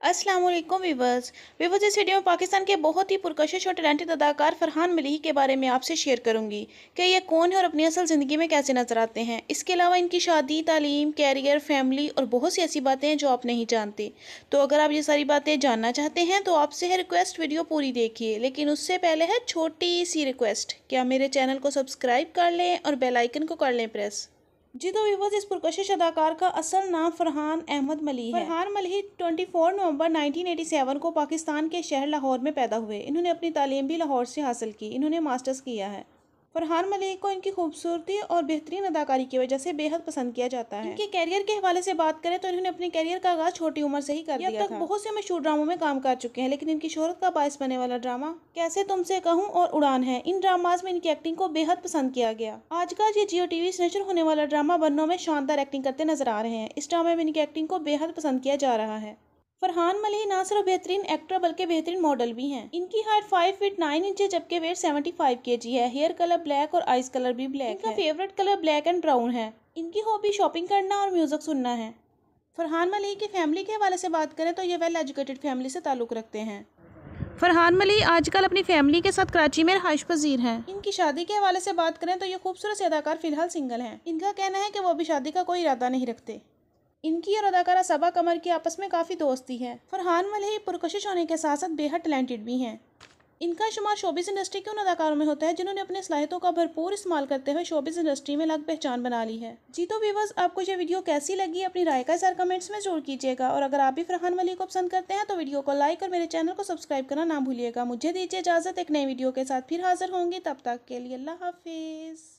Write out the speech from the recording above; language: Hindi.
वालेकुम वीवर्स वीवर्स इस वीडियो में पाकिस्तान के बहुत ही पुरकशिश और टैलेंटेड अदाकार फरहान मलिही के बारे में आपसे शेयर करूँगी कि ये कौन है और अपनी असल ज़िंदगी में कैसे नज़र आते हैं। इसके अलावा इनकी शादी, तालीम, कैरियर, फैमिली और बहुत सी ऐसी बातें हैं जो आप नहीं जानते। तो अगर आप ये सारी बातें जानना चाहते हैं तो आपसे है रिक्वेस्ट वीडियो पूरी देखिए, लेकिन उससे पहले है छोटी सी रिक्वेस्ट। क्या मेरे चैनल को सब्सक्राइब कर लें और बेलाइकन को कर लें प्रेस? जी तो विवर्स इस पुरकशिश अदाकार का असल नाम फरहान अहमद मली है। फरहान मली 24 नवंबर 1987 को पाकिस्तान के शहर लाहौर में पैदा हुए। इन्होंने अपनी तालीम भी लाहौर से हासिल की। इन्होंने मास्टर्स किया है। फरहान मलिक को इनकी खूबसूरती और बेहतरीन अदाकारी की वजह से बेहद पसंद किया जाता है। इनके कैरियर के हवाले से बात करें तो इन्होंने अपने कैरियर का आगाज़ छोटी उम्र से ही कर दिया तक बहुत से मशहूर ड्रामों में काम कर चुके हैं लेकिन इनकी शोहरत का बायस बने वाला ड्रामा कैसे तुमसे कहूँ और उड़ान है इन ड्रामाज में इनकी एक्टिंग को बेहद पसंद किया गया। आज का ये जियो टीवी से होने वाला ड्रामा बन्नों में शानदार एक्टिंग करते नज़र आ रहे हैं। इस ड्रामे में इनकी एक्टिंग को बेहद पसंद किया जा रहा है। फरहान मलिह ना सिर्फ़ बेहतरीन एक्टर बल्कि बेहतरीन मॉडल भी हैं। इनकी height five feet nine inch है जबकि weight seventy five K G है। हेयर कलर ब्लैक और आइस कलर भी ब्लैक इनका favourite colour black and brown है। इनकी हॉबी शॉपिंग करना और म्यूज़िक सुनना है। फरहान मलिह की फैमिली के हवाले से बात करें तो ये वेल एजुकेटेड फैमिली से ताल्लुक़ रखते हैं। फरहान मली आजकल अपनी फैमिली के साथ कराची में रहायश पजीर हैं। इनकी शादी के हवाले से बात करें तो ये खूबसूरत अदाकार फ़िलहाल सिंगल हैं। इनका कहना है कि वो अभी शादी का कोई इरादा नहीं रखते। इनकी और अदाकारा सबा कमर की आपस में काफ़ी दोस्ती है फरहान मलही पुरकशिश होने के साथ साथ बेहद टैलेंटेड भी हैं। इनका शुमार शोबिस इंडस्ट्री के उन अदाकारों में होता है जिन्होंने अपने सलाहितों का भरपूर इस्तेमाल करते हुए शोबिस इंडस्ट्री में अलग पहचान बना ली है। जी तो व्यूवर्स आपको ये वीडियो कैसी लगी? अपनी राय का इजार कमेंट्स में जोड़ कीजिएगा और अगर आप भी फरहान मली को पसंद करते हैं तो वीडियो को लाइक और मेरे चैनल को सब्सक्राइब करना ना भूलिएगा। मुझे दीजिए इजाज़त, एक नई वीडियो के साथ फिर हाजिर होंगी। तब तक के लिए अल्लाह हाफिज़।